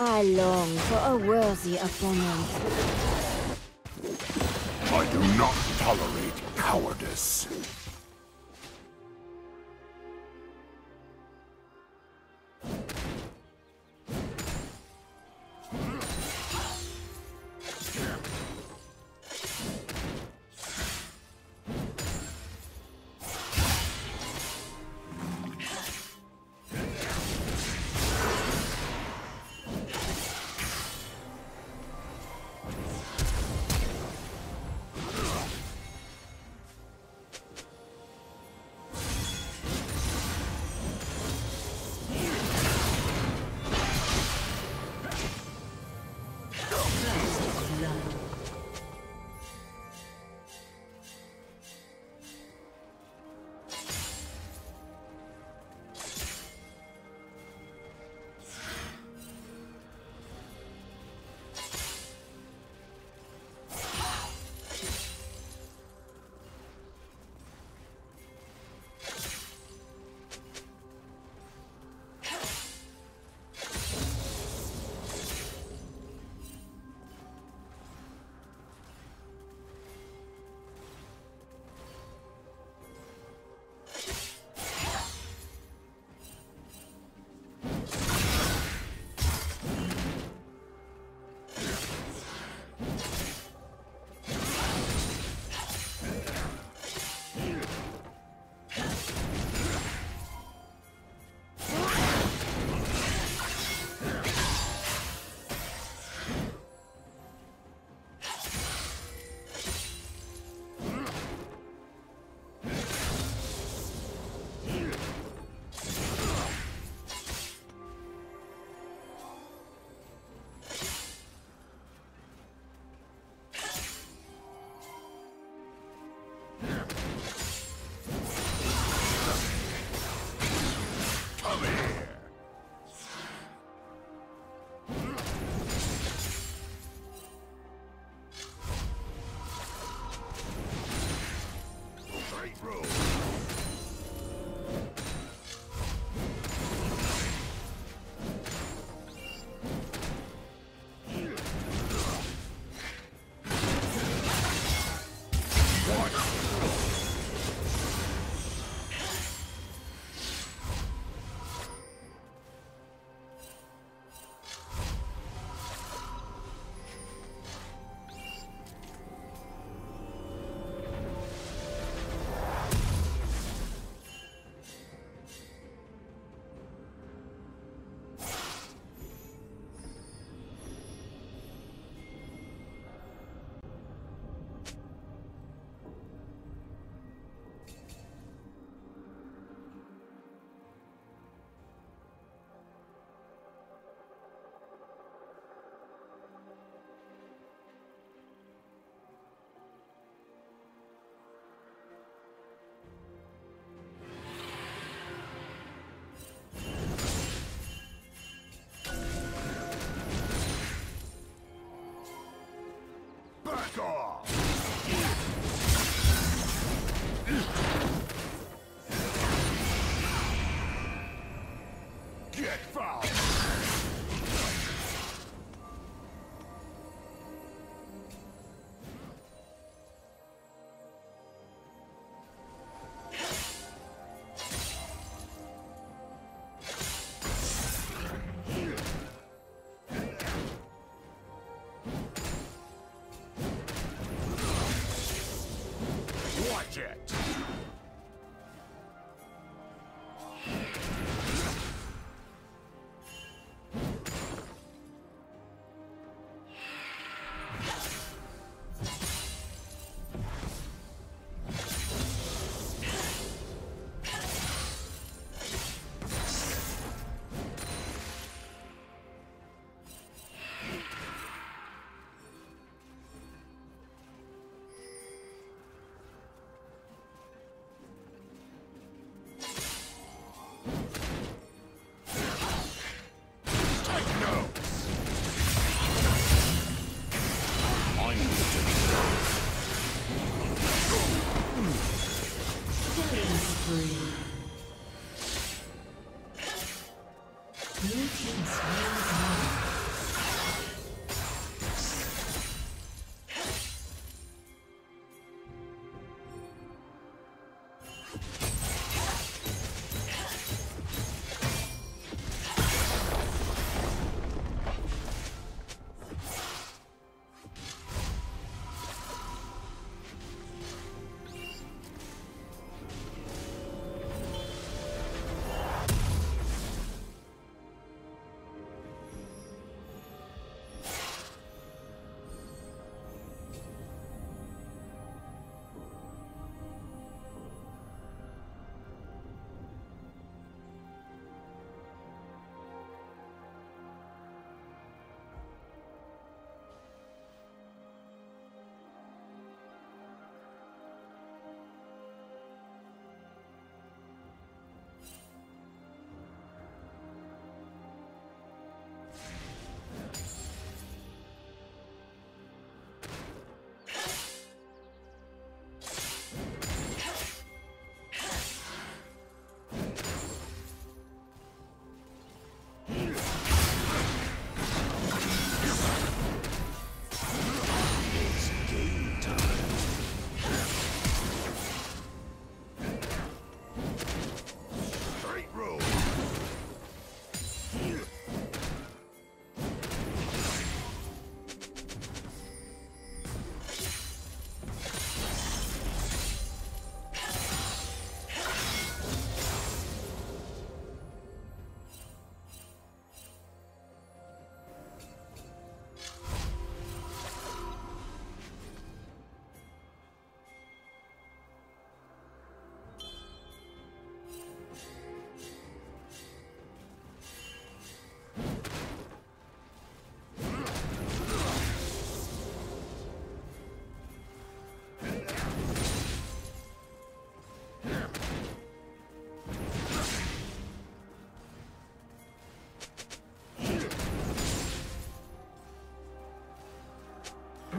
I long for a worthy opponent. I do not tolerate cowardice.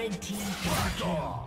Red team double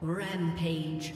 Rampage.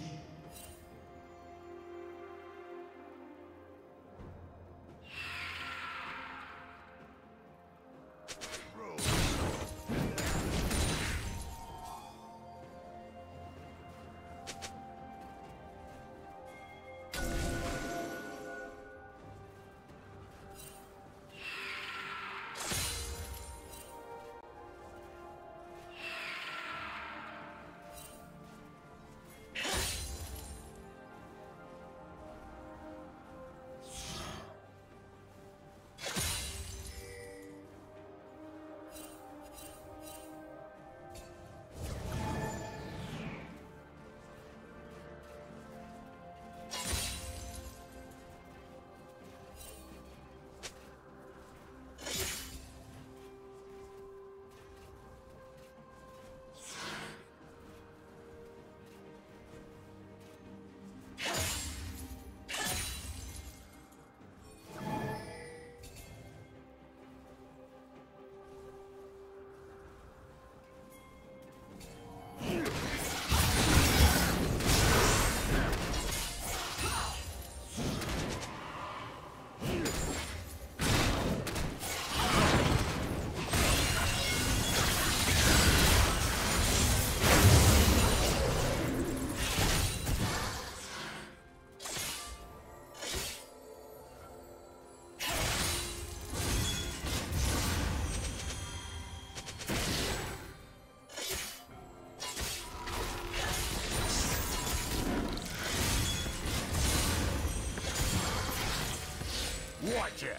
Through!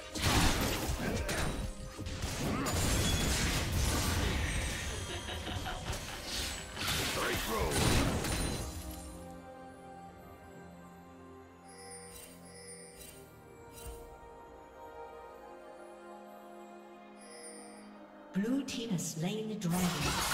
Blue team has slain the dragon.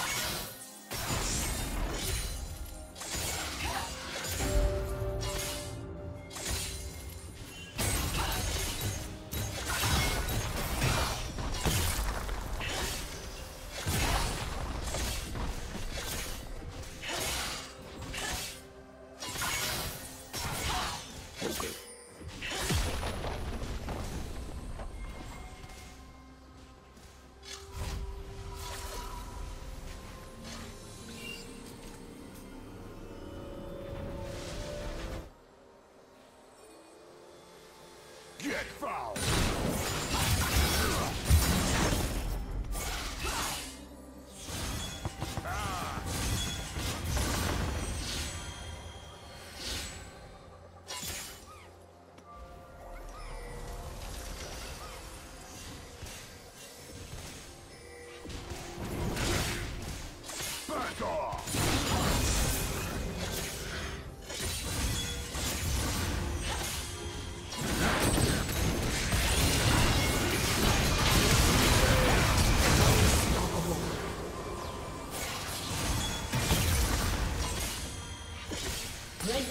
Get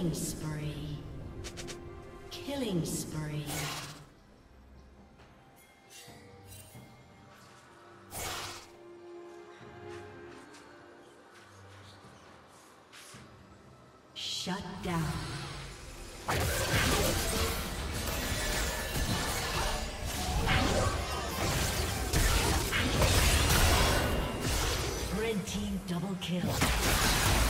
Killing spree. Killing spree. Shut down. Red team double kill.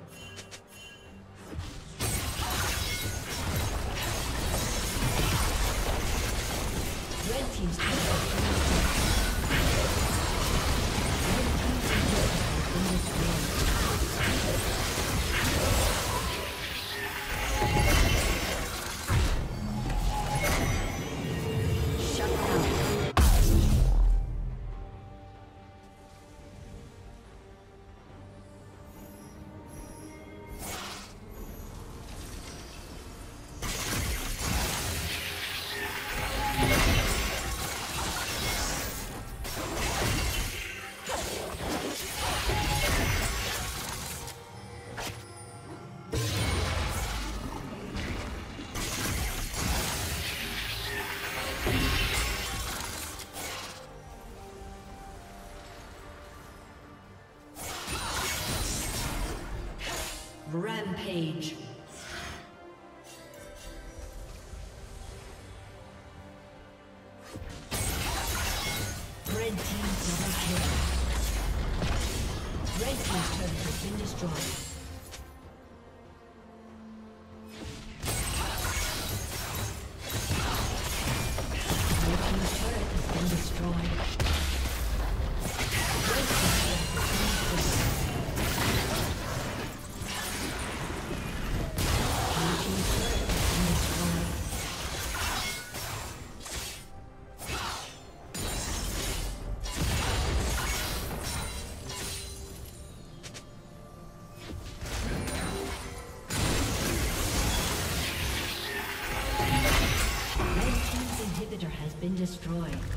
Destroyed.